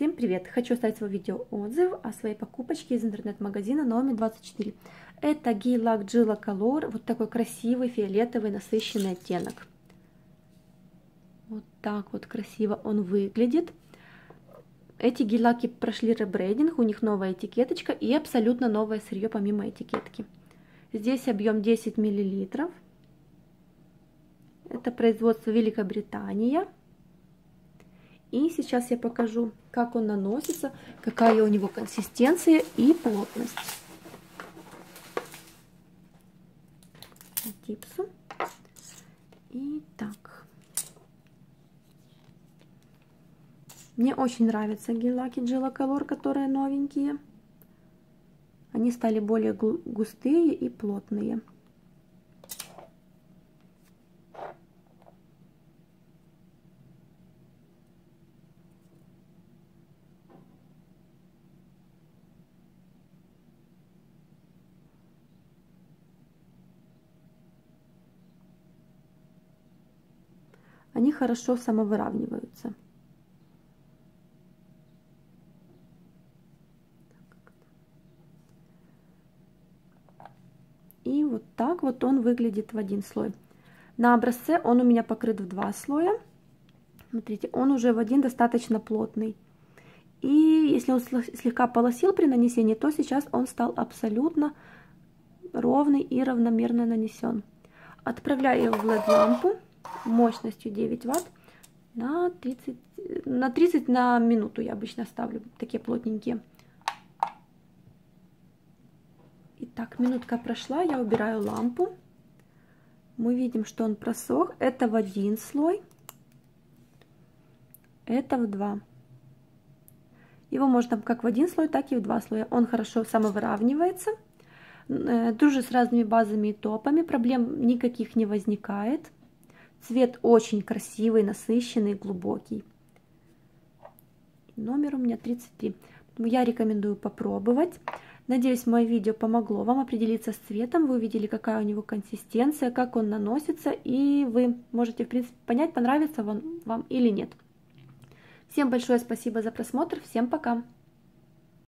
Всем привет! Хочу оставить свой видео отзыв о своей покупочке из интернет-магазина Наоми 24. Это гель-лак Gilla вот такой красивый фиолетовый насыщенный оттенок. Вот так вот красиво он выглядит. Эти гель-лаки прошли ребрейдинг, у них новая этикеточка и абсолютно новое сырье помимо этикетки. Здесь объем 10 мл. Это производство Великобритания. И сейчас я покажу, как он наносится, какая у него консистенция и плотность. Типсу. Итак. Мне очень нравятся гель-лаки Джила Color, которые новенькие. Они стали более густые и плотные. Они хорошо самовыравниваются. И вот так вот он выглядит в один слой. На образце он у меня покрыт в два слоя. Смотрите, он уже в один достаточно плотный. И если он слегка полосил при нанесении, то сейчас он стал абсолютно ровный и равномерно нанесен. Отправляю его в LED-лампу мощностью 9 ватт на 30, на 30 на минуту я обычно ставлю, такие плотненькие. Итак, минутка прошла, я убираю лампу. Мы видим, что он просох. Это в один слой, это в два. Его можно как в один слой, так и в два слоя. Он хорошо самовыравнивается. Э, дружит с разными базами и топами. Проблем никаких не возникает. Цвет очень красивый, насыщенный, глубокий. Номер у меня 33. Я рекомендую попробовать. Надеюсь, мое видео помогло вам определиться с цветом. Вы увидели, какая у него консистенция, как он наносится. И вы можете, в принципе, понять, понравится он вам или нет. Всем большое спасибо за просмотр. Всем пока!